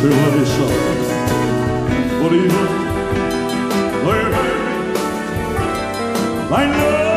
still love you so. But though I know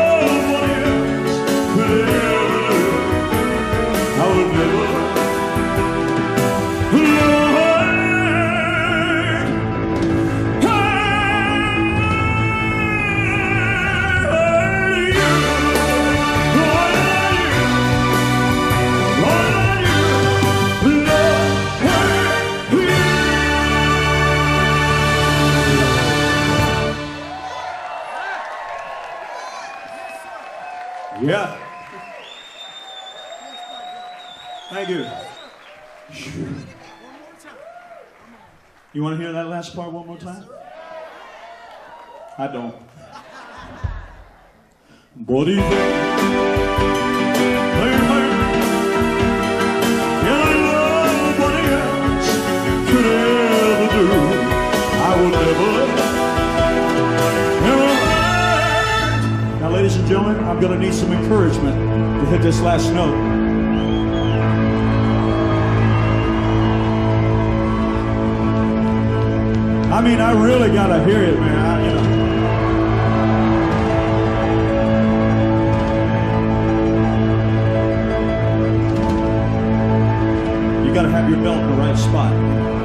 Yeah. Thank you. You want to hear that last part one more time? I don't. I'm going to need some encouragement to hit this last note. I mean, I really gotta hear it, man. I, you know. You gotta have your belt in the right spot.